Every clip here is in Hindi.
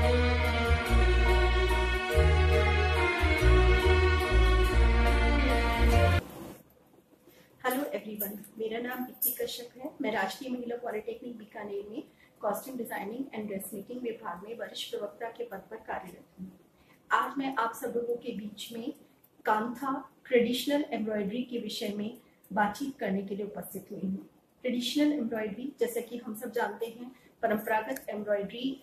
हेलो एवरीवन मेरा नाम दीप्ति कश्यप है। मैं राष्ट्रीय महिला पॉलिटेक्निक बीकानेर में costume designing and dress making विभाग में वरिष्ठ प्रवक्ता के पद पर कार्यरत हूँ। आज मैं आप सब लोगों के बीच में कांथा ट्रेडिशनल एम्ब्रॉयडरी के विषय में बातचीत करने के लिए उपस्थित हुई हूँ। ट्रेडिशनल एम्ब्रॉयडरी जैसे कि हम सब जानते हैं, परंपरागत एम्ब्रॉयडरी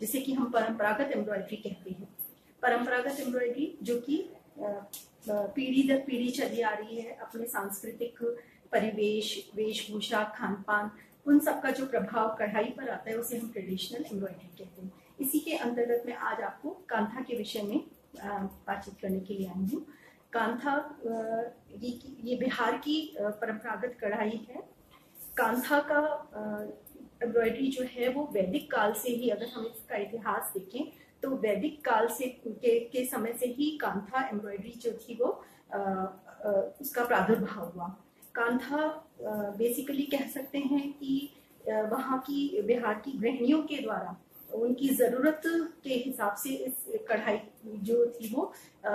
जिसे कि हम परंपरागत एम्ब्रॉयडरी कहते हैं। परंपरागत एम्ब्रॉयडरी जो कि पीढ़ी दर पीढ़ी चली आ रही है, अपने सांस्कृतिक परिवेश, वेशभूषा खान पान उन सब का जो प्रभाव कढ़ाई पर आता है, उसे हम ट्रेडिशनल एम्ब्रॉयडरी कहते हैं। इसी के अंतर्गत मैं आज आपको कांथा के विषय में बातचीत करने के लिए आई हूँ। कांथा ये ये बिहार की परंपरागत कढ़ाई है। कांथा का एम्ब्रॉयडरी जो है वो वैदिक काल से ही अगर हम इसका इतिहास देखें तो वैदिक काल से के, के समय से ही कांथा एम्ब्रॉयडरी जो थी वो आ, आ, उसका प्रादुर्भाव हुआ। कांथा बेसिकली कह सकते हैं कि वहाँ की बिहार की गृहणियों के द्वारा उनकी ज़रूरत के हिसाब से इस कढ़ाई जो थी वो आ,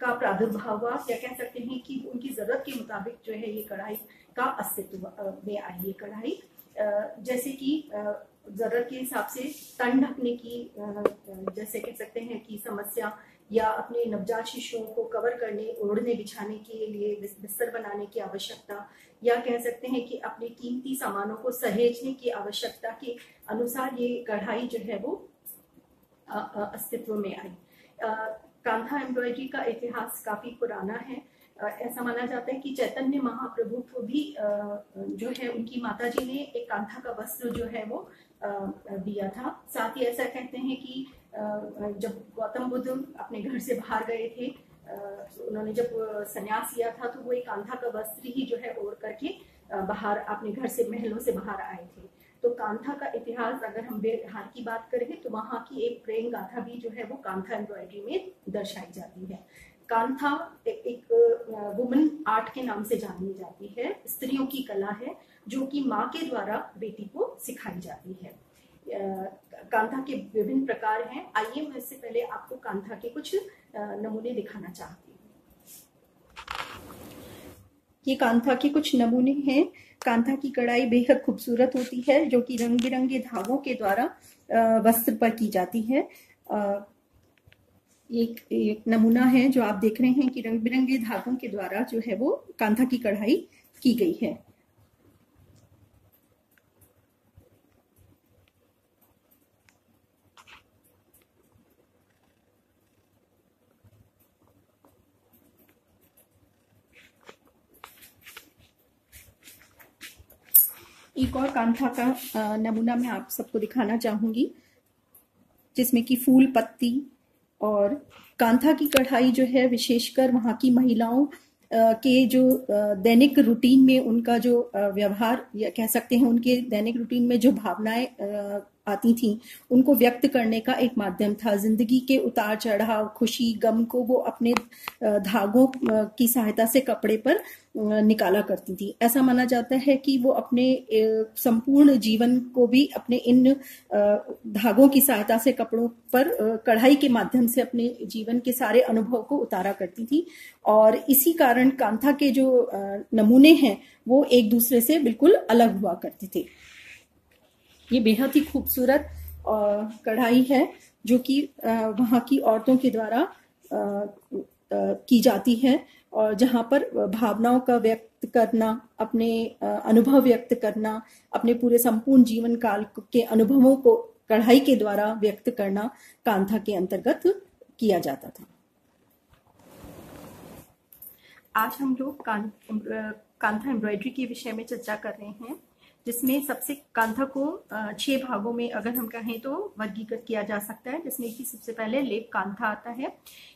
का प्रादुर्भाव हुआ। या कह सकते हैं कि उनकी ज़रूरत के मुताबिक जो है ये कढ़ाई का अस्तित्व में आई ये कढ़ाई। जैसे कि ज़रूरत के हिसाब से तन ढकने की जैसे कह सकते हैं कि समस्या या अपने नवजात शिशुओं को कवर करने, ओढ़ने, बिछाने के लिए बिस्तर बनाने की आवश्यकता या कह सकते हैं कि अपने कीमती सामानों को सहेजने की आवश्यकता के अनुसार ये कढ़ाई जो है वो अस्तित्व में आई। कांथा एम्ब्रॉयडरी का इतिहास काफ़ी पुराना है। ऐसा माना जाता है कि चैतन्य महाप्रभु को भी जो है उनकी माता जी ने एक कांथा का वस्त्र जो है वो दिया था। साथ ही ऐसा कहते हैं कि जब गौतम बुद्ध अपने घर से बाहर गए थे उन्होंने जब संन्यास लिया था तो वो एक कांथा का वस्त्र ही जो है ओढ़ करके बाहर अपने घर से, महलों से बाहर आए थे। तो कांथा का इतिहास अगर हम बिहार की बात करें तो वहाँ की एक प्रेम गाथा भी जो है वो कांथा एम्ब्रॉयडरी में दर्शाई जाती है। कांथा एक वुमन आर्ट के नाम से जानी जाती है। स्त्रियों की कला है, जो कि माँ के द्वारा बेटी को सिखाई जाती है। कांथा के विभिन्न प्रकार हैं। आइए मैं इससे पहले आपको कांथा के कुछ नमूने दिखाना चाहती हूँ। ये कांथा के कुछ नमूने हैं। कांथा की कढ़ाई बेहद खूबसूरत होती है, जो कि रंग बिरंगे धागों के द्वारा वस्त्र पर की जाती है। एक एक नमूना है जो आप देख रहे हैं कि रंग बिरंगे धागों के द्वारा जो है वो कांथा की कढ़ाई की गई है। एक और कांथा का नमूना मैं आप सबको दिखाना चाहूँगी, जिसमें कि फूल पत्ती और कांथा की कढ़ाई जो है, विशेषकर वहाँ की महिलाओं के जो दैनिक रूटीन में उनका जो व्यवहार या कह सकते हैं उनके दैनिक रूटीन में जो भावनाएँ आती थी। उनको व्यक्त करने का एक माध्यम था। ज़िंदगी के उतार चढ़ाव, खुशी, गम को वो अपने धागों की सहायता से कपड़े पर निकाला करती थी। ऐसा माना जाता है कि वो अपने संपूर्ण जीवन को भी अपने इन धागों की सहायता से कपड़ों पर कढ़ाई के माध्यम से अपने जीवन के सारे अनुभव को उतारा करती थी। और इसी कारण कांथा के जो नमूने हैं, वो एक दूसरे से बिल्कुल अलग हुआ करते थे। ये बेहद ही खूबसूरत कढ़ाई है, जो कि वहाँ की औरतों के द्वारा की जाती है और जहाँ पर भावनाओं का व्यक्त करना, अपने अनुभव व्यक्त करना, अपने पूरे संपूर्ण जीवन काल के अनुभवों को कढ़ाई के द्वारा व्यक्त करना कांथा के अंतर्गत किया जाता था। आज हम लोग कांथा एम्ब्रॉयडरी के विषय में चर्चा कर रहे हैं। जिसमें सबसे कांथा को छह भागों में अगर हम कहें तो वर्गीकृत किया जा सकता है, जिसमें कि सबसे पहले लेप कांथा आता है।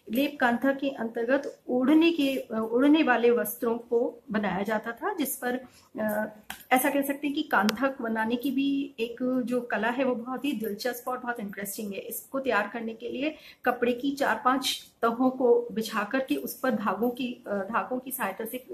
लेप कांथा के अंतर्गत ओढ़ने के ओढ़ने वाले वस्त्रों को बनाया जाता था, जिस पर ऐसा कह सकते हैं कि कांथा बनाने की भी एक जो कला है, वो बहुत ही दिलचस्प और बहुत इंटरेस्टिंग है। इसको तैयार करने के लिए कपड़े की चार पाँच तहों को बिछा करके उस पर धागों की धागों की सहायता से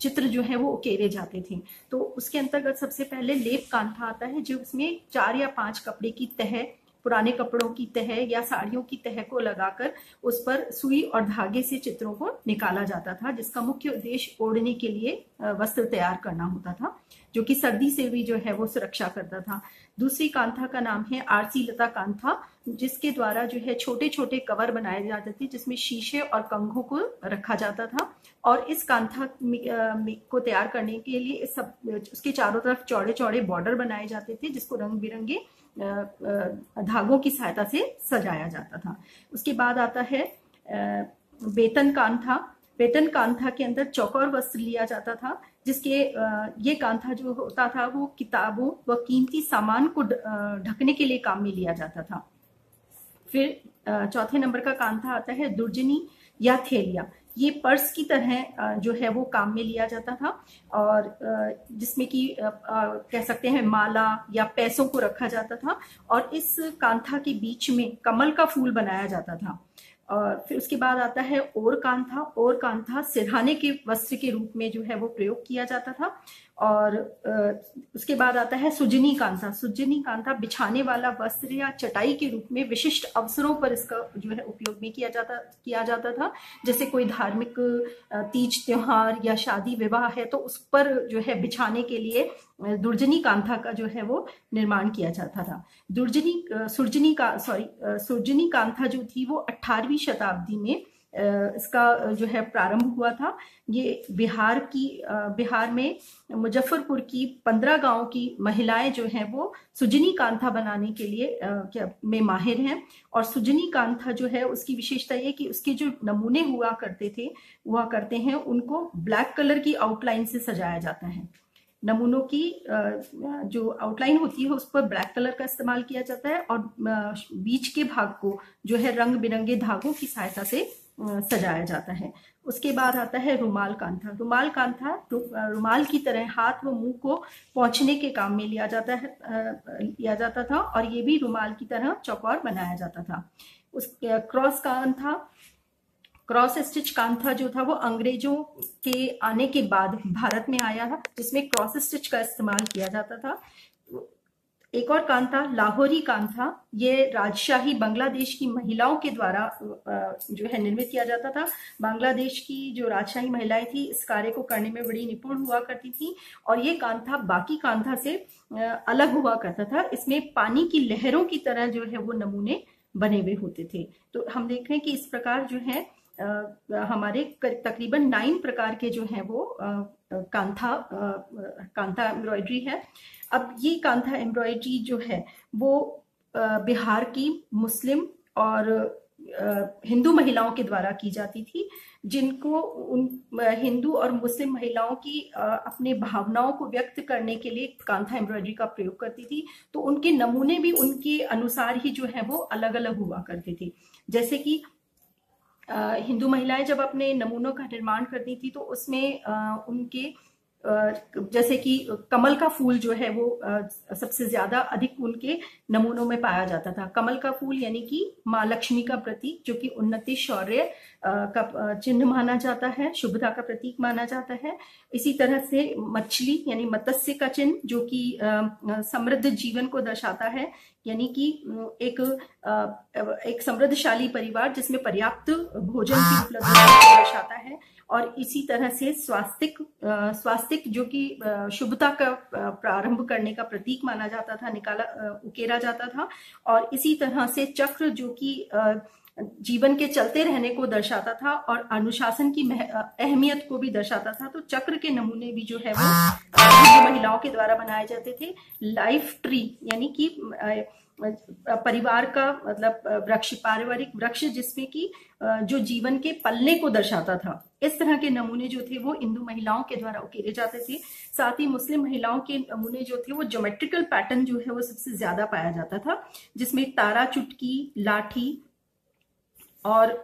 चित्र जो है वो उकेरे जाते थे। तो उसके अंतर्गत सबसे पहले लेप कांथा आता है जो उसमें चार या पाँच कपड़े की तह पुराने कपड़ों की तह या साड़ियों की तह को लगाकर उस पर सुई और धागे से चित्रों को निकाला जाता था, जिसका मुख्य उद्देश्य ओढ़ने के लिए वस्त्र तैयार करना होता था, जो कि सर्दी से भी जो है वो सुरक्षा करता था। दूसरी कांथा का नाम है आरसी लता कांथा, जिसके द्वारा जो है छोटे छोटे कवर बनाए जाते थे, जिसमें शीशे और कंघों को रखा जाता था। और इस कांथा को तैयार करने के लिए सब, उसके चारों तरफ़ चौड़े चौड़े बॉर्डर बनाए जाते थे, जिसको रंग बिरंगे धागों की सहायता से सजाया जाता था। उसके बाद आता है वेतन कांथा। वेतन कांथा के अंदर चौकोर वस्त्र लिया जाता था, जिसके ये कांथा जो होता था, वो किताबों व कीमती सामान को ढकने के लिए काम में लिया जाता था। फिर चौथे नंबर का कांथा आता है, दुर्जनी या थेलिया। ये पर्स की तरह जो है वो काम में लिया जाता था और जिसमें कि कह सकते हैं माला या पैसों को रखा जाता था और इस कांथा के बीच में कमल का फूल बनाया जाता था। और फिर उसके बाद आता है और कांथा। और कांथा सिरहाने के वस्त्र के रूप में जो है वो प्रयोग किया जाता था और उसके बाद आता है सुजनी कांथा सुजनी कांता बिछाने वाला वस्त्र या चटाई के रूप में विशिष्ट अवसरों पर इसका जो है उपयोग में किया जाता किया जाता था। जैसे कोई धार्मिक तीज त्योहार या शादी विवाह है तो उस पर जो है बिछाने के लिए दुर्जनी कांथा का जो है वो निर्माण किया जाता था। दुर्जनी सुरजनी का सॉरी सुरजनी कांथा जो थी वो अठारहवीं शताब्दी में इसका जो है प्रारंभ हुआ था, ये बिहार की बिहार में मुजफ्फरपुर की पंद्रह गाँव की महिलाएँ जो हैं वो सुजनी कांथा बनाने के लिए में माहिर हैं। और सुजनी कांथा जो है, उसकी विशेषता ये कि उसके जो नमूने हुआ करते थे, हुआ करते हैं, उनको ब्लैक कलर की आउटलाइन से सजाया जाता है। नमूनों की जो आउटलाइन होती है, उस पर ब्लैक कलर का इस्तेमाल किया जाता है और बीच के भाग को जो है रंग बिरंगे धागों की सहायता से सजाया जाता है। उसके बाद आता है रुमाल कांथा रुमाल कांथा रुमाल की तरह हाथ व मुँह को पहुँचने के काम में लिया जाता है लिया जाता था और ये भी रुमाल की तरह चौकोर बनाया जाता था। उस cross kantha, cross stitch kantha जो था वो अंग्रेज़ों के आने के बाद भारत में आया था, जिसमें क्रॉस स्टिच का इस्तेमाल किया जाता था। एक और कांथा लाहौरी कांथा ये राजशाही बांग्लादेश की महिलाओं के द्वारा जो है, निर्मित किया जाता था। बांग्लादेश की जो राजशाही महिलाएँ थी, इस कार्य को करने में बड़ी निपुण हुआ करती थी और ये कांथा बाकी कांथा से अलग हुआ करता था। इसमें पानी की लहरों की तरह जो है, वो नमूने बने हुए होते थे। तो हम देख रहे हैं कि इस प्रकार जो है हमारे तकरीबन नाइन प्रकार के जो हैं वो कांथा कांथा एम्ब्रॉयडरी है। अब ये कांथा एम्ब्रॉयडरी जो है, वो बिहार की मुस्लिम और हिंदू महिलाओं के द्वारा की जाती थी, जिनको उन हिंदू और मुस्लिम महिलाओं की अपने भावनाओं को व्यक्त करने के लिए कांथा एम्ब्रॉयडरी का प्रयोग करती थी। तो उनके नमूने भी उनके अनुसार ही जो है वो अलग अलग हुआ करते थे। जैसे कि हिंदू महिलाएँ जब अपने नमूनों का निर्माण करती थी तो उसमें उनके जैसे कि कमल का फूल जो है वो सबसे ज़्यादा अधिक उनके नमूनों में पाया जाता था। कमल का फूल यानी कि माँ लक्ष्मी का प्रतीक, जो कि उन्नति शौर्य का चिन्ह माना जाता है, शुभता का प्रतीक माना जाता है। इसी तरह से मछली यानी मत्स्य का चिन्ह, जो कि समृद्ध जीवन को दर्शाता है। यानी कि एक एक समृद्धशाली परिवार जिसमें पर्याप्त भोजन की उपलब्धता दर्शाता है। और इसी तरह से स्वास्तिक स्वास्तिक जो कि शुभता का प्रारंभ करने का प्रतीक माना जाता था, निकाला उकेरा जाता था। और इसी तरह से चक्र जो कि जीवन के चलते रहने को दर्शाता था और अनुशासन की अहमियत को भी दर्शाता था। तो चक्र के नमूने भी जो है वो महिलाओं के द्वारा बनाए जाते थे। लाइफ ट्री, यानी कि परिवार का मतलब वृक्ष, पारिवारिक वृक्ष जिसमें कि जो जीवन के पलने को दर्शाता था। इस तरह के नमूने जो थे, वो हिंदू महिलाओं के द्वारा उकेरे जाते थे। साथ ही मुस्लिम महिलाओं के नमूने जो थे, वो ज्योमेट्रिकल पैटर्न जो है, वो सबसे ज़्यादा पाया जाता था। जिसमें तारा चुटकी, लाठी और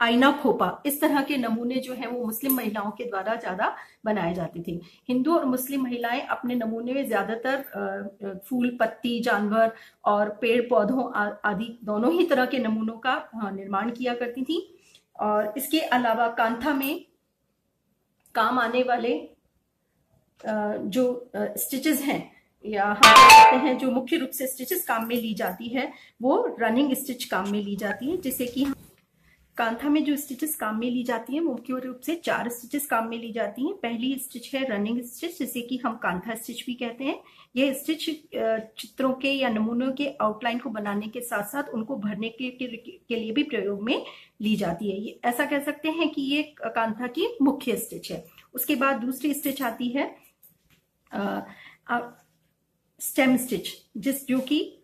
आईना खोपा, इस तरह के नमूने जो है, वो मुस्लिम महिलाओं के द्वारा ज़्यादा बनाए जाते थे। हिंदू और मुस्लिम महिलाएँ अपने नमूने में ज़्यादातर फूल, पत्ती, जानवर और पेड़, पौधों आदि दोनों ही तरह के नमूनों का निर्माण किया करती थी। और इसके अलावा कांथा में काम आने वाले जो स्टिचेस हैं, या हम कह सकते हैं जो मुख्य रूप से स्टिचेस काम में ली जाती है, वो रनिंग स्टिच काम में ली जाती है, जिसे कि कांथा में जो स्टिचेस काम में ली जाती है मुख्य रूप से चार स्टिचेस काम में ली जाती हैं। पहली स्टिच है रनिंग स्टिच जिसे कि हम कांथा स्टिच भी कहते हैं। यह स्टिच चित्रों के या नमूनों के आउटलाइन को बनाने के साथ साथ उनको भरने के, के, के लिए भी प्रयोग में ली जाती है। ये ऐसा कह सकते हैं कि ये कांथा की मुख्य स्टिच है। उसके बाद दूसरी स्टिच आती है आ, आ, स्टेम स्टिच जिस जो कि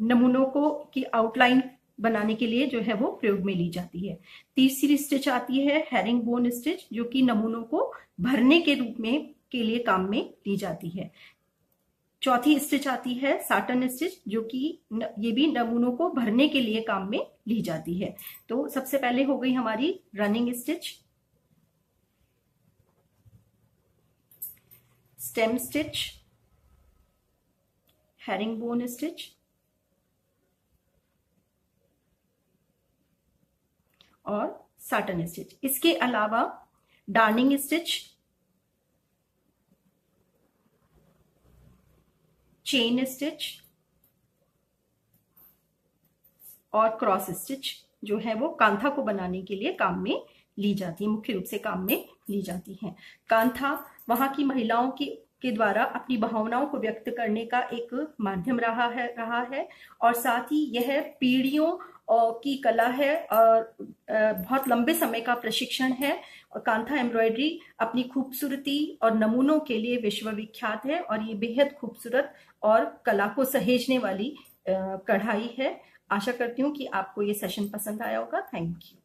नमूनों को की आउटलाइन बनाने के लिए जो है वो प्रयोग में ली जाती है। तीसरी स्टिच आती है हेरिंग बोन स्टिच जो कि नमूनों को भरने के रूप में, के लिए काम में ली जाती है। चौथी स्टिच आती है साटन स्टिच जो कि ये भी नमूनों को भरने के लिए काम में ली जाती है। तो सबसे पहले हो गई हमारी running stitch stem stitch herringbone stitch और साटन स्टिच इसके अलावा डार्निंग स्टिच चेन स्टिच और क्रॉस स्टिच जो है वो कांथा को बनाने के लिए काम में ली जाती है, मुख्य रूप से काम में ली जाती है। कांथा वहाँ की महिलाओं की, के द्वारा अपनी भावनाओं को व्यक्त करने का एक माध्यम रहा है रहा है और साथ ही यह पीढ़ियों की कला है और बहुत लंबे समय का प्रशिक्षण है, और कांथा एम्ब्रॉयडरी अपनी खूबसूरती और नमूनों के लिए विश्वविख्यात है, और ये बेहद खूबसूरत और कला को सहेजने वाली कढ़ाई है। आशा करती हूँ कि आपको ये सेशन पसंद आया होगा। Thank you